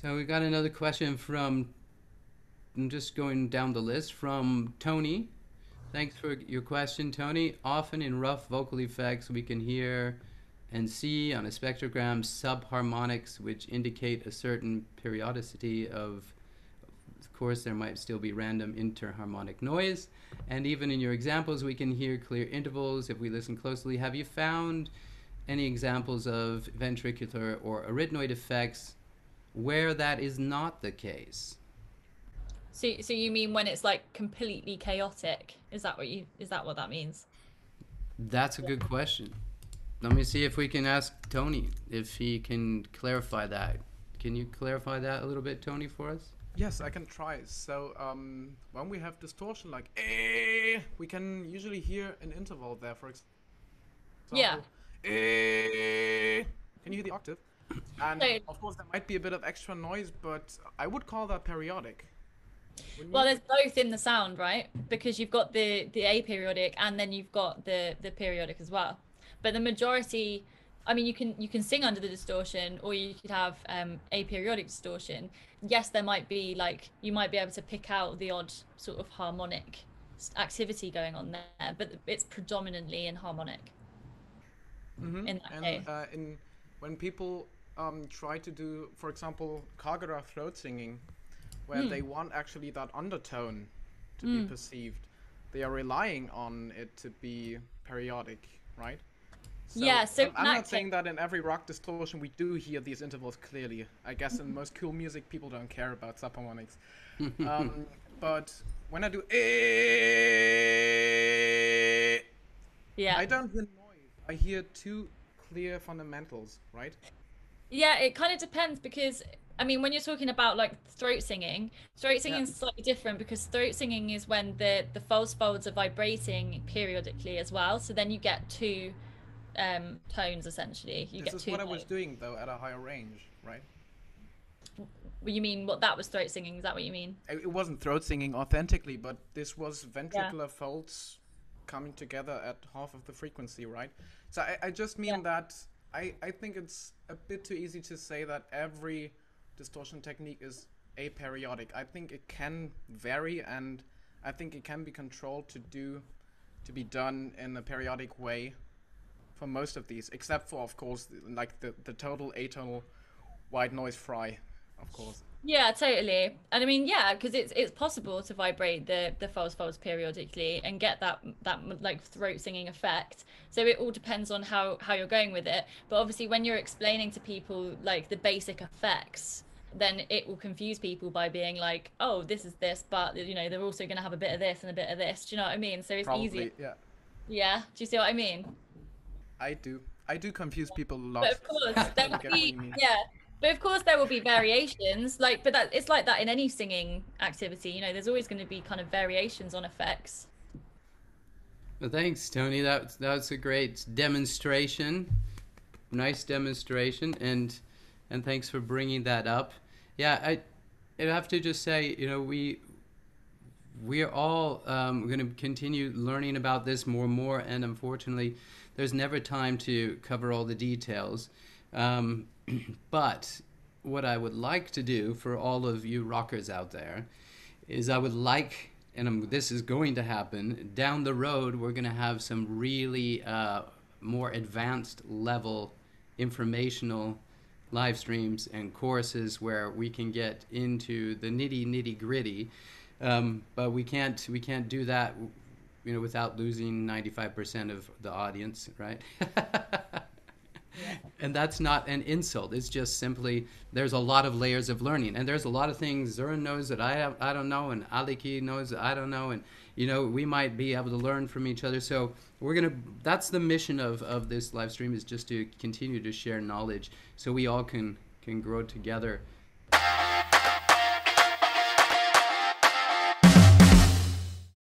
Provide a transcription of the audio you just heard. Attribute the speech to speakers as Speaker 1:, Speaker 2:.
Speaker 1: So we got another question from, I'm just going down the list, from Tony. Thanks for your question, Tony. Often in rough vocal effects, we can hear and see on a spectrogram subharmonics which indicate a certain periodicity of of course there might still be random interharmonic noise and even in your examples we can hear clear intervals if we listen closely have you found any examples of ventricular or arytenoid effects where that is not the case
Speaker 2: so, so you mean when it's like completely chaotic is that what you is that what that means
Speaker 1: that's a good question let me see if we can ask Tony if he can clarify that. Can you clarify that a little bit, Tony, for us?
Speaker 3: Yes, I can try. So um, when we have distortion like eh, we can usually hear an interval there, for example.
Speaker 2: Yeah.
Speaker 3: Eh. Can you hear the octave? And of course, there might be a bit of extra noise, but I would call that periodic.
Speaker 2: Well, there's both in the sound, right? Because you've got the the aperiodic, and then you've got the the periodic as well but the majority I mean, you can you can sing under the distortion, or you could have um, aperiodic distortion. Yes, there might be like you might be able to pick out the odd sort of harmonic activity going on there, but it's predominantly in harmonic.
Speaker 3: Mm-hmm. In that and case. Uh, in when people um, try to do, for example, Kargyraa throat singing, where mm. they want actually that undertone to mm. be hmm. perceived, they are relying on it to be periodic, right?
Speaker 2: So yeah, so
Speaker 3: I'm, not saying that in every rock distortion we do hear these intervals clearly. I guess in most cool music people don't care about subharmonics. um, but when I do eh,
Speaker 2: yeah,
Speaker 3: I don't hear noise. I hear two clear fundamentals, right?
Speaker 2: Yeah, it kind of depends because I mean, when you're talking about like throat singing, throat singing yeah. is slightly different because throat singing is when the the false folds are vibrating periodically as well. So then you get two um, tones essentially. You
Speaker 3: this
Speaker 2: get
Speaker 3: is what
Speaker 2: notes.
Speaker 3: I was doing though at a higher range, right?
Speaker 2: You mean what that was throat singing? Is that what you mean?
Speaker 3: It wasn't throat singing authentically, but this was ventricular yeah. folds coming together at half of the frequency, right? So I, I just mean yeah. that I, I think it's a bit too easy to say that every distortion technique is aperiodic. I think it can vary and I think it can be controlled to do to be done in a periodic way for most of these, except for, of course, like the, the total atonal white noise fry, of course.
Speaker 2: Yeah, totally. And I mean, yeah, because it's it's possible to vibrate the the false folds periodically and get that that like throat singing effect. So it all depends on how how you're going with it. But obviously, when you're explaining to people like the basic effects, then it will confuse people by being like, oh, this is this, but you know they're also going to have a bit of this and a bit of this. Do you know what I mean? So it's
Speaker 3: Probably,
Speaker 2: easy.
Speaker 3: Yeah.
Speaker 2: Yeah. Do you see what I mean?
Speaker 3: I do. I do confuse people a lot.
Speaker 2: But of course, there will be, yeah. But of course, there will be variations. Like, but that it's like that in any singing activity. You know, there's always going to be kind of variations on effects.
Speaker 1: Well, thanks, Tony. That that was a great demonstration. Nice demonstration, and and thanks for bringing that up. Yeah, I I have to just say, you know, we we're all um, going to continue learning about this more and more, and unfortunately there's never time to cover all the details. Um, but what I would like to do for all of you rockers out there is I would like, and I'm, this is going to happen, down the road, we're going to have some really uh, more advanced level informational live streams and courses where we can get into the nitty nitty gritty. Um, but we can't we can't do that you know, without losing 95% of the audience, right? And that's not an insult. It's just simply there's a lot of layers of learning, and there's a lot of things Zoran knows that I I don't know, and Aliki knows that I don't know, and you know we might be able to learn from each other. So we're gonna. That's the mission of of this live stream is just to continue to share knowledge, so we all can can grow together.